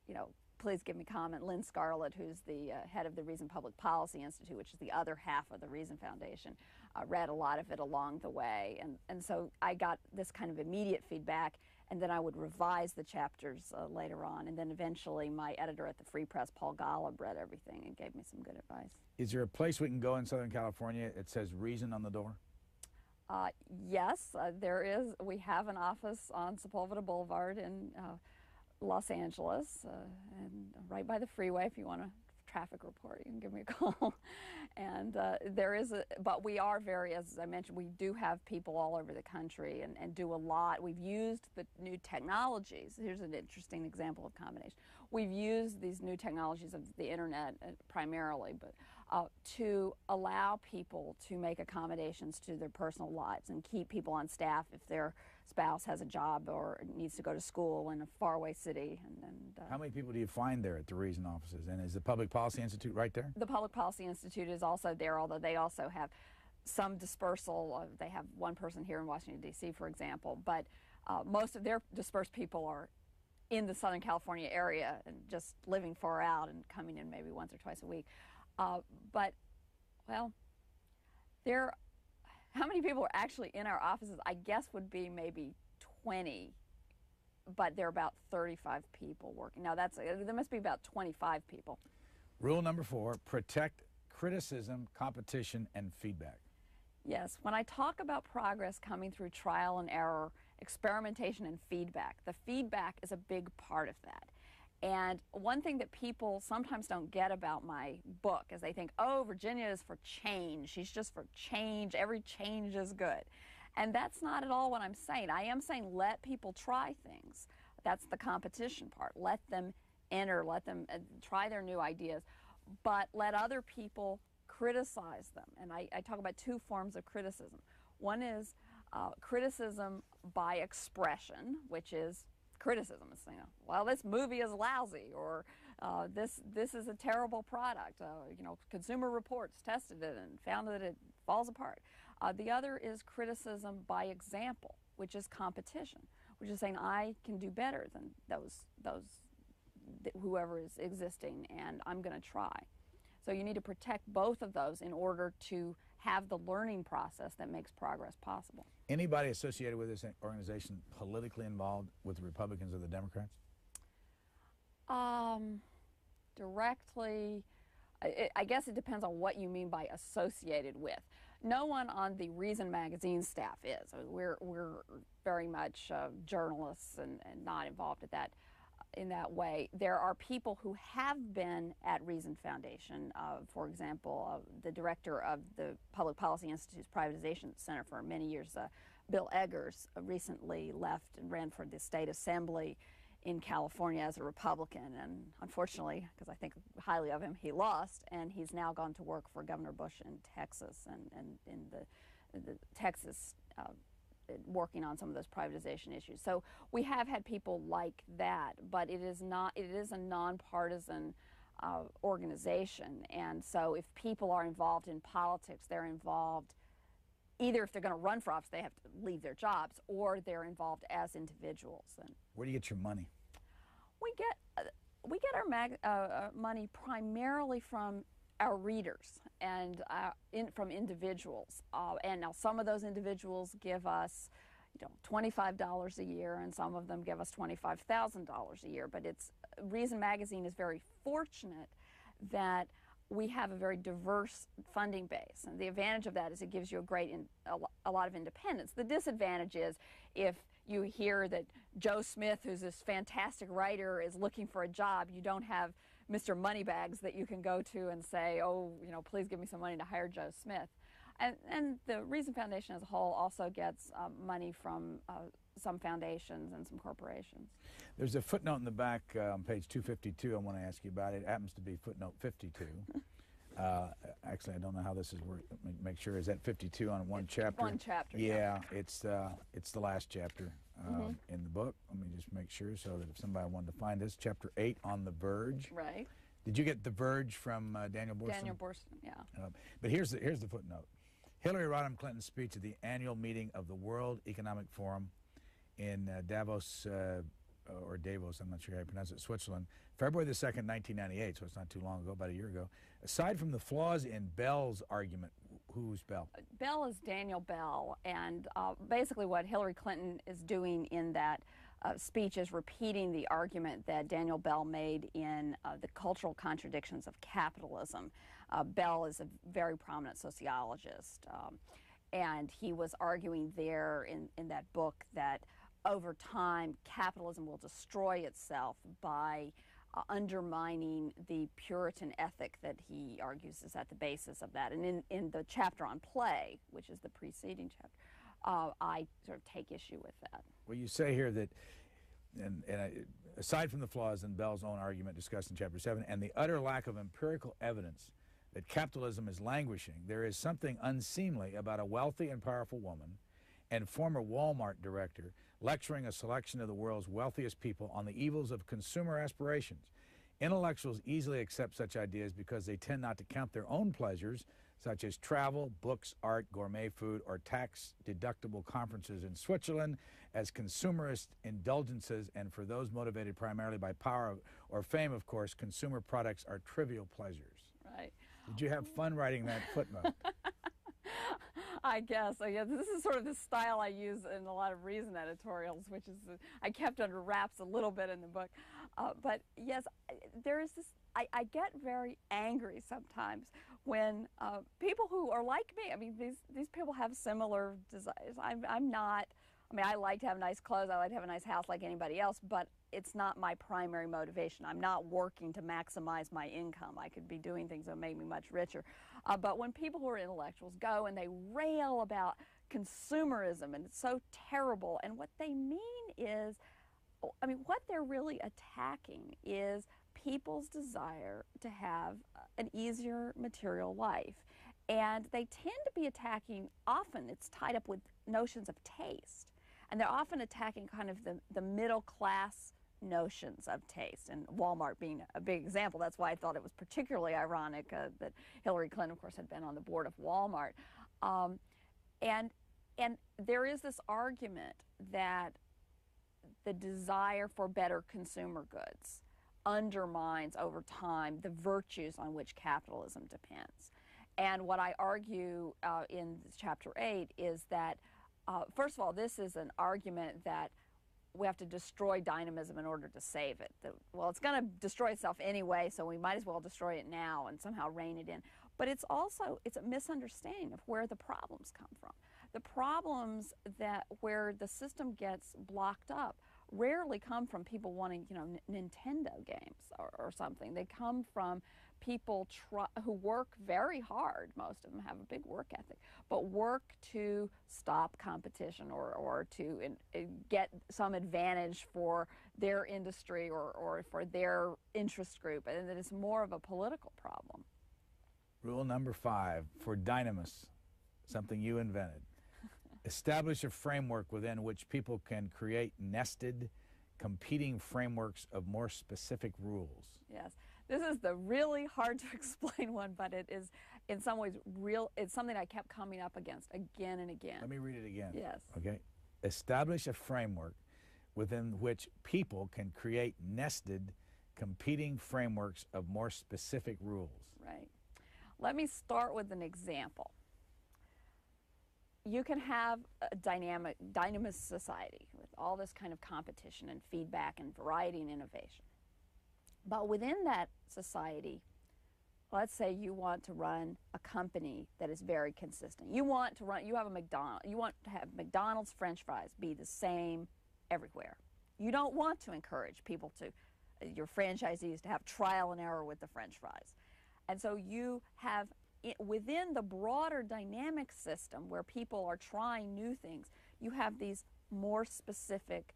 you know, please give me comment. Lynn Scarlett, who's the uh, head of the Reason Public Policy Institute, which is the other half of the Reason Foundation, uh, read a lot of it along the way. And, and so I got this kind of immediate feedback, and then I would revise the chapters uh, later on. And then eventually my editor at the Free Press, Paul Golob, read everything and gave me some good advice. Is there a place we can go in Southern California that says Reason on the door? Uh, yes, uh, there is. We have an office on Sepulveda Boulevard in uh, Los Angeles, uh, and right by the freeway. If you want a traffic report, you can give me a <laughs> call. And uh, there is a, but we are very, as I mentioned, we do have people all over the country and, and do a lot. We've used the new technologies. Here's an interesting example of combination. We've used these new technologies of the internet uh, primarily, but uh, to allow people to make accommodations to their personal lives and keep people on staff if they're spouse has a job or needs to go to school in a faraway city. And, and uh, How many people do you find there at the Reason offices? And is the Public Policy Institute right there? The Public Policy Institute is also there, although they also have some dispersal. Uh, they have one person here in Washington, D.C., for example, but uh, most of their dispersed people are in the Southern California area and just living far out and coming in maybe once or twice a week. Uh, but, well, there how many people are actually in our offices? I guess would be maybe 20, but there are about 35 people working. Now that's uh, there must be about 25 people. Rule number four: protect criticism, competition, and feedback. Yes, when I talk about progress coming through trial and error, experimentation, and feedback, the feedback is a big part of that. And one thing that people sometimes don't get about my book is they think, oh, Virginia is for change. She's just for change. Every change is good. And that's not at all what I'm saying. I am saying let people try things. That's the competition part. Let them enter, let them uh, try their new ideas, but let other people criticize them. And I, I talk about two forms of criticism. One is uh, criticism by expression, which is criticism. It's, you know, well, this movie is lousy, or uh, this this is a terrible product. Uh, you know, Consumer Reports tested it and found that it falls apart. Uh, the other is criticism by example, which is competition, which is saying I can do better than those those th whoever is existing, and I'm going to try. So you need to protect both of those in order to have the learning process that makes progress possible. Anybody associated with this organization politically involved with the Republicans or the Democrats? Um, directly, I, I guess it depends on what you mean by associated with. No one on the Reason magazine staff is. We're, we're very much uh, journalists and, and not involved at that in that way. There are people who have been at Reason Foundation. Uh, for example, uh, the director of the Public Policy Institute's Privatization Center for many years, uh, Bill Eggers, uh, recently left and ran for the state assembly in California as a Republican. And unfortunately, because I think highly of him, he lost. And he's now gone to work for Governor Bush in Texas and, and in the, the Texas uh, working on some of those privatization issues. So we have had people like that, but it is not. It is a nonpartisan uh, organization, and so if people are involved in politics, they're involved. Either if they're going to run for office, they have to leave their jobs, or they're involved as individuals. And where do you get your money? We get we get our mag, uh, uh, money primarily from our readers and uh, in, from individuals. Uh, and now some of those individuals give us, you know, $25 a year, and some of them give us $25,000 a year. But it's Reason Magazine is very fortunate that we have a very diverse funding base. And the advantage of that is it gives you a great, in, a, a lot of independence. The disadvantage is if you hear that Joe Smith, who's this fantastic writer, is looking for a job, you don't have Mr. Moneybags that you can go to and say, oh, you know, please give me some money to hire Joe Smith. And, and the Reason Foundation as a whole also gets um, money from uh, some foundations and some corporations. There's a footnote in the back uh, on page 252 I want to ask you about. It happens to be footnote 52. <laughs> uh, actually, I don't know how this is worked. Make sure is that 52 on one it's chapter. One chapter. Yeah, yeah. it's uh, it's the last chapter mm -hmm. in the book. Let me just make sure so that if somebody wanted to find this, chapter eight on the Verge. Right. Did you get the Verge from uh, Daniel Boorstin? Daniel Boorstin, yeah. Uh, but here's the here's the footnote. Hillary Rodham Clinton's speech at the annual meeting of the World Economic Forum in uh, Davos, uh, or Davos, I'm not sure how you pronounce it, Switzerland, February the 2nd, 1998, so it's not too long ago, about a year ago. Aside from the flaws in Bell's argument, who's Bell? Bell is Daniel Bell, and uh, basically what Hillary Clinton is doing in that uh, speech is repeating the argument that Daniel Bell made in uh, The Cultural Contradictions of Capitalism. Uh, Bell is a very prominent sociologist, um, and he was arguing there in, in that book that over time, capitalism will destroy itself by uh, undermining the Puritan ethic that he argues is at the basis of that. And in, in the chapter on play, which is the preceding chapter, uh, I sort of take issue with that. Well, you say here that, and, and I, aside from the flaws in Bell's own argument discussed in chapter 7, and the utter lack of empirical evidence that capitalism is languishing, there is something unseemly about a wealthy and powerful woman and former Walmart director lecturing a selection of the world's wealthiest people on the evils of consumer aspirations. Intellectuals easily accept such ideas because they tend not to count their own pleasures, such as travel, books, art, gourmet food, or tax deductible conferences in Switzerland, as consumerist indulgences, and for those motivated primarily by power or fame, of course, consumer products are trivial pleasures. Right. Did you have fun writing that footnote? <laughs> I guess. I guess this is sort of the style I use in a lot of Reason editorials, which is uh, I kept under wraps a little bit in the book. Uh, but yes, there is this. I, I, get very angry sometimes when uh, people who are like me. I mean, these these people have similar desires. I'm I'm not. I mean, I like to have nice clothes. I like to have a nice house like anybody else, but it's not my primary motivation. I'm not working to maximize my income. I could be doing things that make me much richer. Uh, but when people who are intellectuals go and they rail about consumerism and it's so terrible, and what they mean is, I mean, what they're really attacking is people's desire to have an easier material life. And they tend to be attacking, often it's tied up with notions of taste. And they're often attacking kind of the, the middle class notions of taste, and Walmart being a big example. That's why I thought it was particularly ironic uh, that Hillary Clinton, of course, had been on the board of Walmart. Um, and, and there is this argument that the desire for better consumer goods undermines over time the virtues on which capitalism depends. And what I argue uh, in chapter 8 is that, uh, first of all, this is an argument that we have to destroy dynamism in order to save it. The, well, it's going to destroy itself anyway, so we might as well destroy it now and somehow rein it in. But it's also it's a misunderstanding of where the problems come from. The problems that where the system gets blocked up rarely come from people wanting, you know, Nintendo games or, or something. They come from people try, who work very hard, most of them have a big work ethic, but work to stop competition or, or to in, in get some advantage for their industry or, or for their interest group, and that it's more of a political problem. Rule number five for Dynamis, something you invented. <laughs> Establish a framework within which people can create nested, competing frameworks of more specific rules. Yes. This is the really hard to <laughs> explain one, but it is in some ways real. It's something I kept coming up against again and again. Let me read it again. Yes. Okay. Establish a framework within which people can create nested, competing frameworks of more specific rules. Right. Let me start with an example. You can have a dynamic, dynamic society with all this kind of competition and feedback and variety and innovation. But within that society, let's say you want to run a company that is very consistent. You want to run, you have a McDonald's, you want to have McDonald's french fries be the same everywhere. You don't want to encourage people to, your franchisees to have trial and error with the french fries. And so you have, within the broader dynamic system where people are trying new things, you have these more specific,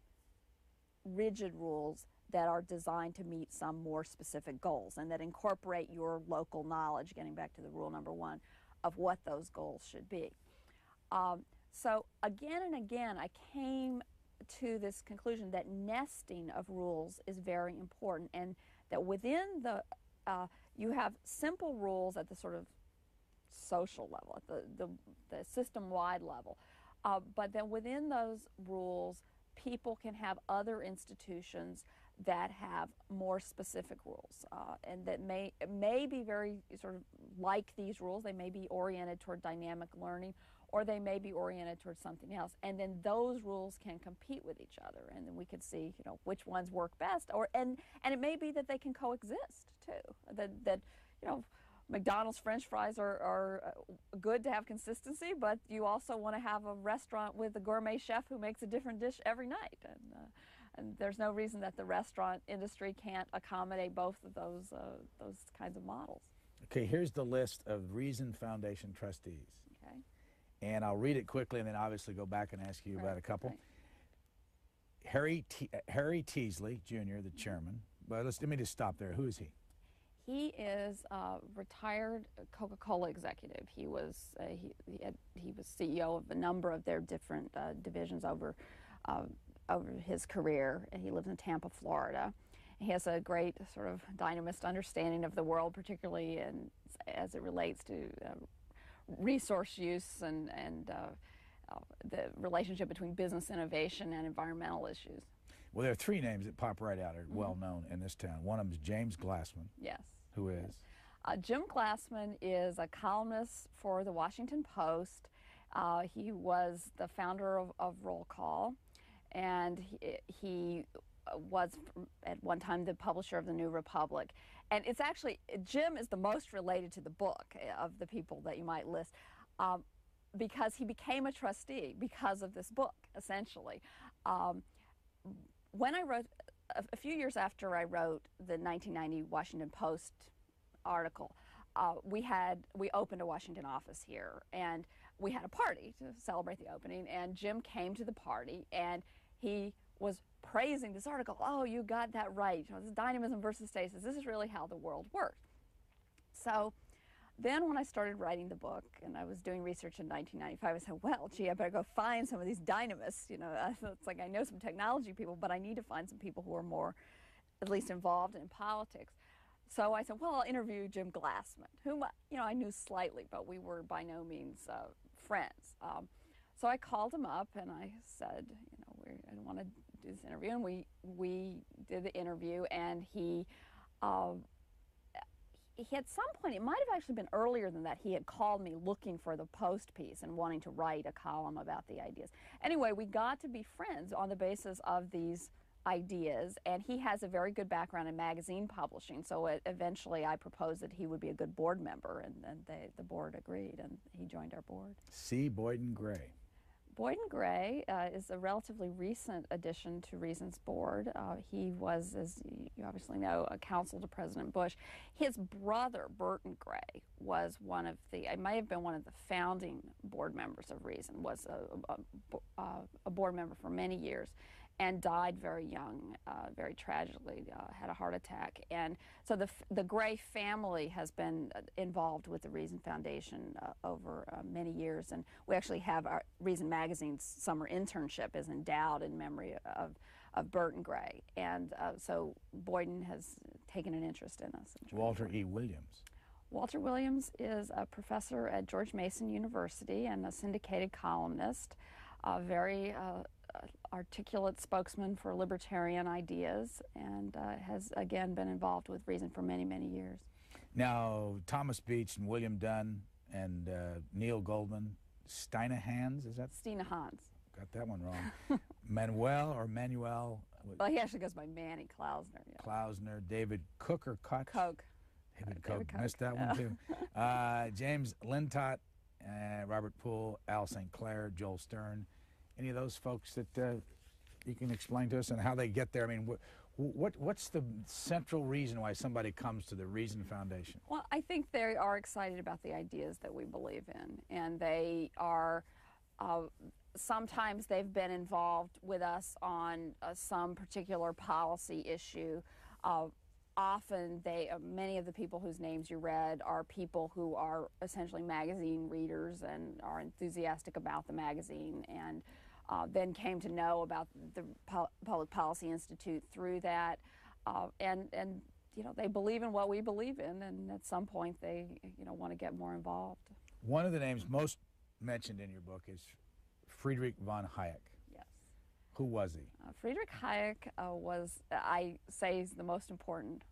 rigid rules that are designed to meet some more specific goals and that incorporate your local knowledge, getting back to the rule number one, of what those goals should be. Um, so again and again, I came to this conclusion that nesting of rules is very important and that within the, uh, you have simple rules at the sort of social level, at the, the, the system-wide level. Uh, but then within those rules, people can have other institutions that have more specific rules uh, and that may, may be very sort of like these rules. They may be oriented toward dynamic learning or they may be oriented towards something else. And then those rules can compete with each other and then we can see, you know, which ones work best or and and it may be that they can coexist too. That that you know, McDonald's French fries are, are uh, good to have consistency, but you also want to have a restaurant with a gourmet chef who makes a different dish every night. And, uh, there's no reason that the restaurant industry can't accommodate both of those, uh, those kinds of models. Okay, here's the list of Reason Foundation trustees. Okay. And I'll read it quickly and then obviously go back and ask you Right, about a couple. Harry, Te- uh, Harry Teasley, Jr., the chairman. But let's, let me just stop there. Who is he? He is a retired Coca-Cola executive. He was uh, he he, had, he was CEO of a number of their different uh, divisions over uh, over his career, he lives in Tampa, Florida. He has a great sort of dynamist understanding of the world, particularly in, as it relates to uh, resource use and and uh, uh, the relationship between business innovation and environmental issues. Well, there are three names that pop right out, are Mm-hmm. well known in this town. One of them is James Glassman, Yes. who is. Uh, Jim Glassman is a columnist for the Washington Post. Uh, he was the founder of, of Roll Call, and he, he was at one time the publisher of the New Republic. And it's actually, Jim is the most related to the book of the people that you might list. Um, because he became a trustee because of this book, essentially. Um, when I wrote, a, a few years after I wrote the 1990 Washington Post article, uh, we had we opened a Washington office here, and we had a party to celebrate the opening. And Jim came to the party, and he was praising this article. Oh, you got that right. You know, this is dynamism versus stasis. This is really how the world works. So then when I started writing the book and I was doing research in 1995, I said, well, gee, I better go find some of these dynamists. You know, <laughs> it's like I know some technology people, but I need to find some people who are more, at least involved in politics. So I said, well, I'll interview Jim Glassman, whom, you know, I knew slightly, but we were by no means uh, friends. Um, so I called him up and I said, I want to do this interview. And we, we did the interview and he, uh, he at some point, it might have actually been earlier than that, he had called me looking for the post piece and wanting to write a column about the ideas. Anyway, we got to be friends on the basis of these ideas, and he has a very good background in magazine publishing, so it, eventually I proposed that he would be a good board member, and, and the board agreed, and he joined our board. C. Boyden Gray. Boyden Gray uh, is a relatively recent addition to Reason's board. Uh, he was, as you obviously know, a counsel to President Bush. His brother, Burton Gray, was one of the, it may have been one of the founding board members of Reason, was a, a, a, a board member for many years and died very young, uh, very tragically, uh, had a heart attack. And so the, the Gray family has been uh, involved with the Reason Foundation uh, over uh, many years. And we actually have our Reason Magazine's summer internship is endowed in memory of, of Burton Gray. And uh, so Boyden has taken an interest in us. in Walter. E. Williams. Walter Williams is a professor at George Mason University and a syndicated columnist, uh, very uh, articulate spokesman for libertarian ideas and uh, has again been involved with Reason for many, many years. Now, Thomas Beach and William Dunn and uh, Neil Goldman, Steinahans, is that? Stina Hans. Got that one wrong. <laughs> Manuel or Manuel? Well, he actually goes by Manny Klausner. Yeah. Klausner, David Cook or Koch? Koch. David uh, Koch. Missed that one too. <laughs> uh, James Lintott, uh, Robert Poole, Al St. Clair, Joel Stern. Any of those folks that uh, you can explain to us and how they get there? I mean, wh what what's the central reason why somebody comes to the Reason Foundation? Well, I think they are excited about the ideas that we believe in, and they are. Uh, sometimes they've been involved with us on uh, some particular policy issue. Uh, often they uh, many of the people whose names you read are people who are essentially magazine readers and are enthusiastic about the magazine and uh, then came to know about the Public Policy Institute through that uh, and and you know they believe in what we believe in and at some point they you know want to get more involved. One of the names most mentioned in your book is Friedrich von Hayek. Yes. Who was he? Uh, Friedrich Hayek uh, was, I say, is the most important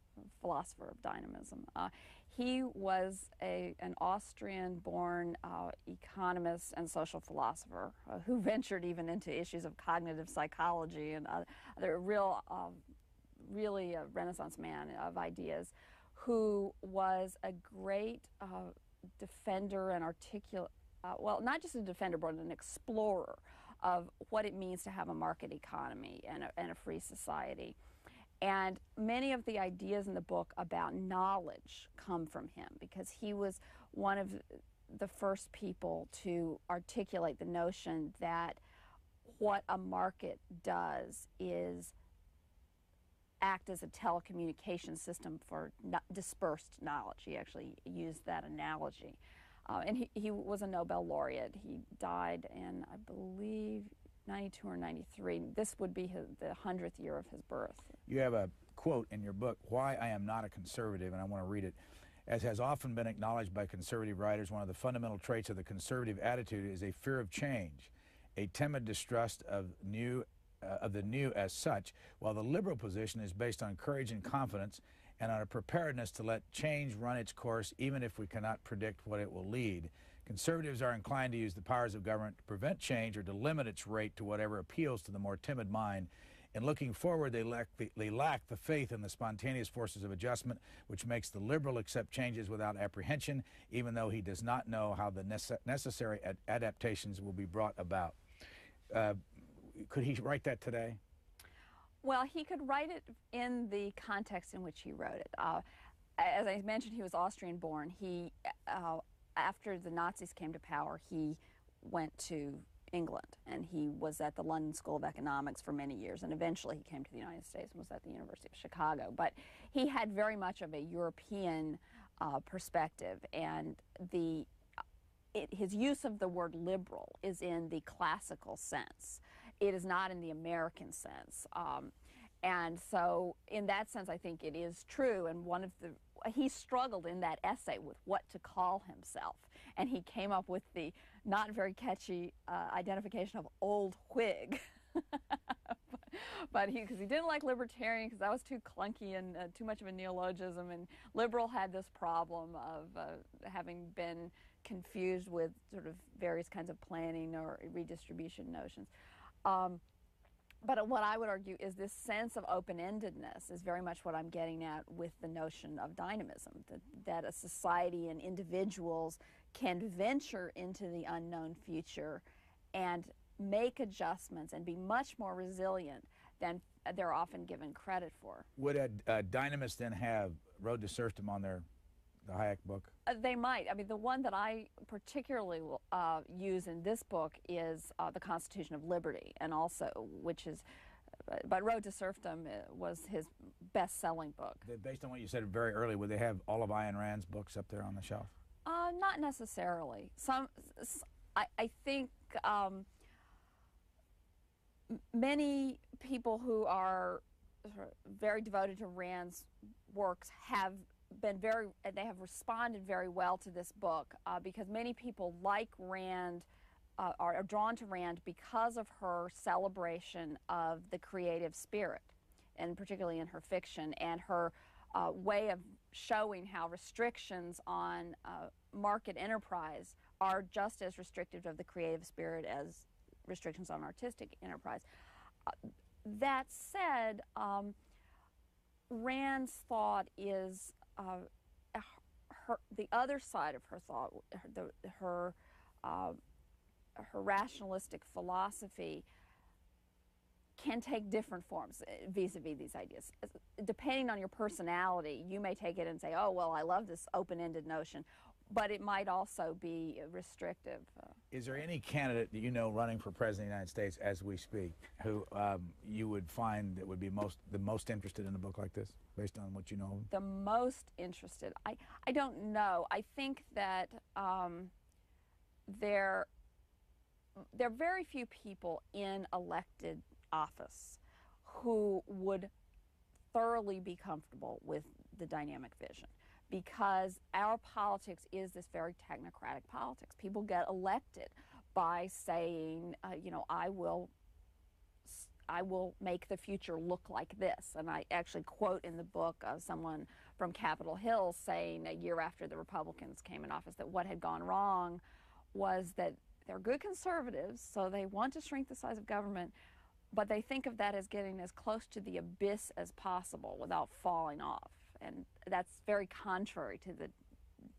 philosopher of dynamism. He was a, an Austrian-born uh, economist and social philosopher uh, who <laughs> ventured even into issues of cognitive psychology and other real, um, really a renaissance man of ideas, who was a great uh, defender and articulate uh, well, not just a defender, but an explorer of what it means to have a market economy and a, and a free society. And many of the ideas in the book about knowledge come from him because he was one of the first people to articulate the notion that what a market does is act as a telecommunication system for dispersed knowledge. He actually used that analogy. Uh, and he, he was a Nobel laureate. He died in, I believe, 92 or 93. This would be his, the 100th year of his birth. You have a quote in your book, Why I Am Not a Conservative, and I want to read it. As has often been acknowledged by conservative writers, one of the fundamental traits of the conservative attitude is a fear of change, a timid distrust of new uh, of the new as such, while the liberal position is based on courage and confidence and on a preparedness to let change run its course even if we cannot predict what it will lead. Conservatives are inclined to use the powers of government to prevent change or to limit its rate to whatever appeals to the more timid mind. In looking forward, they lack, the, they lack the faith in the spontaneous forces of adjustment, which makes the liberal accept changes without apprehension, even though he does not know how the nece necessary ad adaptations will be brought about. Uh, could he write that today? Well, he could write it in the context in which he wrote it. Uh, as I mentioned, he was Austrian born. He, uh, after the Nazis came to power, he went to England and he was at the London School of Economics for many years and eventually he came to the United States and was at the University of Chicago. But he had very much of a European uh, perspective and the it, his use of the word liberal is in the classical sense. It is not in the American sense. Um, and so, in that sense, I think it is true. And one of the, he struggled in that essay with what to call himself. And he came up with the not very catchy uh, identification of old Whig. <laughs> but he, because he didn't like libertarian because that was too clunky and uh, too much of a neologism. And liberal had this problem of uh, having been confused with sort of various kinds of planning or redistribution notions. Um, but what I would argue is this sense of open-endedness is very much what I'm getting at with the notion of dynamism, that, that a society and individuals can venture into the unknown future and make adjustments and be much more resilient than they're often given credit for. Would a, a dynamist then have Road to Serfdom on their the Hayek book? Uh, they might. I mean, the one that I particularly uh, use in this book is uh, The Constitution of Liberty, and also, which is, uh, but Road to Serfdom uh, was his best selling book. Based on what you said very early, would they have all of Ayn Rand's books up there on the shelf? Uh, not necessarily. Some, I, I think um, many people who are very devoted to Rand's works have been very, and they have responded very well to this book uh, because many people like Rand uh, are drawn to Rand because of her celebration of the creative spirit, and particularly in her fiction, and her uh, way of showing how restrictions on uh, market enterprise are just as restrictive of the creative spirit as restrictions on artistic enterprise. Uh, that said, um, Rand's thought is uh, her, the other side of her thought, her, the, her, uh, her rationalistic philosophy can take different forms uh, vis-a-vis these ideas. Depending on your personality, you may take it and say, oh, well, I love this open-ended notion, but it might also be restrictive. Uh. Is there any candidate that you know running for president of the United States as we speak who um, you would find that would be most the most interested in a book like this, based on what you know? The most interested? I, I don't know. I think that um, there, there are very few people in elected office who would thoroughly be comfortable with the dynamic vision because our politics is this very technocratic politics. People get elected by saying, uh, you know, I will I will make the future look like this. And I actually quote in the book uh, someone from Capitol Hill saying a year after the Republicans came in office that what had gone wrong was that they're good conservatives, so they want to shrink the size of government, but they think of that as getting as close to the abyss as possible without falling off and that's very contrary to the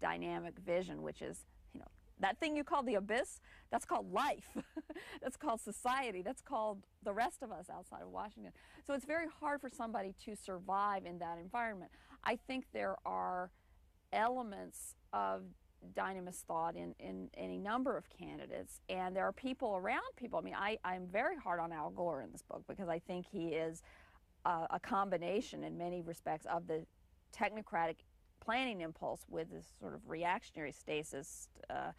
dynamic vision, which is, you know, that thing you call the abyss, that's called life. <laughs> that's called society. That's called the rest of us outside of Washington. So it's very hard for somebody to survive in that environment. I think there are elements of dynamist thought in, in any number of candidates, and there are people around people. I mean, I, I'm very hard on Al Gore in this book because I think he is uh, a combination in many respects of the technocratic planning impulse with this sort of reactionary stasis uh,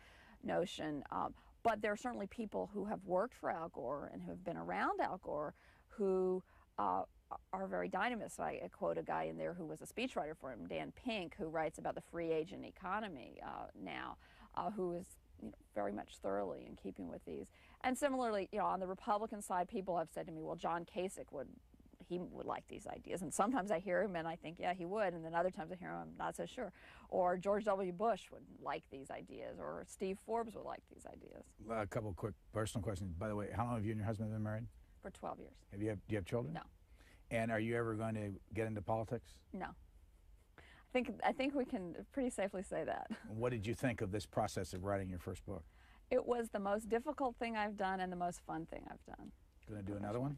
notion. Um, but there are certainly people who have worked for Al Gore and who have been around Al Gore who uh, are very dynamists. I, I, quote a guy in there who was a speechwriter for him, Dan Pink, who writes about the free agent economy uh, now, uh, who is you know, very much thoroughly in keeping with these. And similarly, you know, on the Republican side, people have said to me, well, John Kasich would he would like these ideas. And sometimes I hear him and I think, yeah, he would. And then other times I hear him, I'm not so sure. Or George W. Bush would like these ideas, or Steve Forbes would like these ideas. a couple quick personal questions. By the way, how long have you and your husband been married? For 12 years. Have you have, do you have children? No. And are you ever going to get into politics? No. I think, I think we can pretty safely say that. <laughs> What did you think of this process of writing your first book? It was the most difficult thing I've done and the most fun thing I've done. Going to do another one?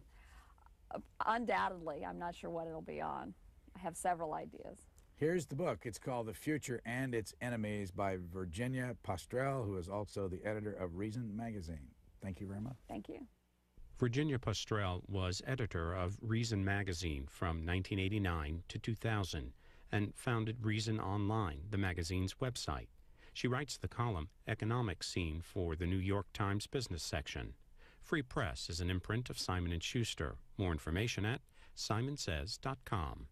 Uh, undoubtedly, I'm not sure what it'll be on. I have several ideas. Here's the book. It's called The Future and Its Enemies by Virginia Postrel, who is also the editor of Reason magazine. Thank you very much. Thank you. Virginia Postrel was editor of Reason magazine from 1989 to 2000 and founded Reason Online, the magazine's website. She writes the column Economic Scene for the New York Times business section. Free Press is an imprint of Simon & Schuster. More information at simonsays.com.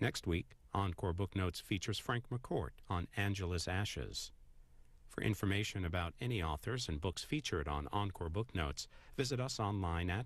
Next week, Encore Book Notes features Frank McCourt on Angela's Ashes. For information about any authors and books featured on Encore Book Notes, visit us online at